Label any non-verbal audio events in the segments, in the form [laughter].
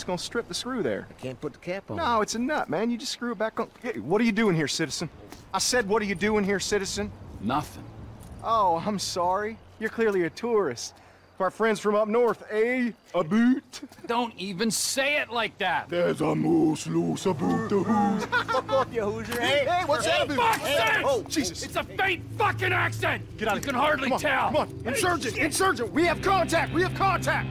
It's gonna strip the screw there. I can't put the cap on. No, it's a nut, man. You just screw it back on. Hey, what are you doing here, citizen? I said, what are you doing here, citizen? Nothing. Oh, I'm sorry. You're clearly a tourist. Our friends from up north, eh? A boot? Don't even say it like that. There's a moose loose about the hoos. [laughs] Fuck off, you Hoosier. Hey, Hey, what's that? Fuck's sake! Oh, Jesus. It's a faint fucking accent! Get out You of can here. hardly Come on, tell! Come on, insurgent, insurgent. We have contact. We have contact.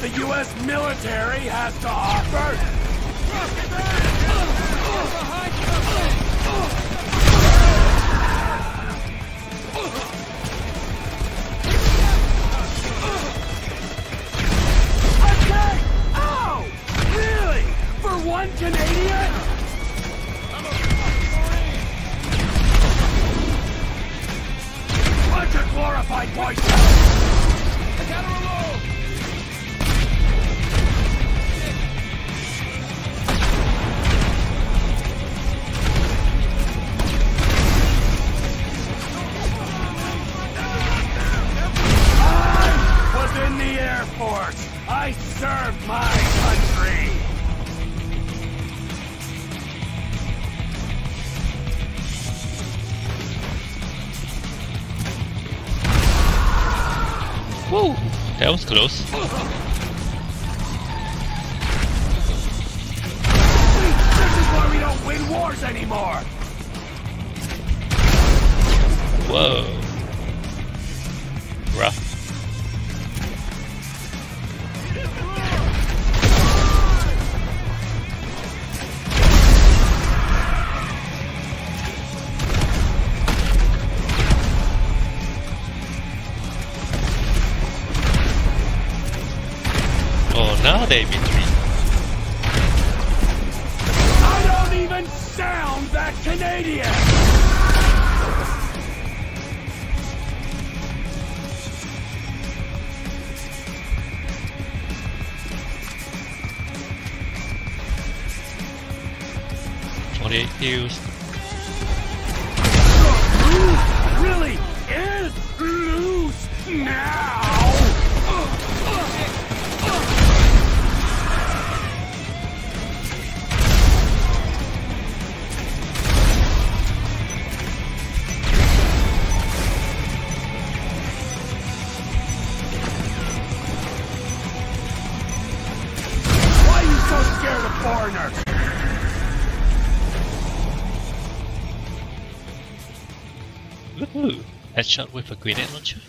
The U.S. military has to offer? Force. I serve my country. Woo! That was close. This is why we don't win wars anymore. Whoa. Oh, now they between. I don't even sound that Canadian. Kills. Scared? Woohoo! Headshot with a grenade launcher.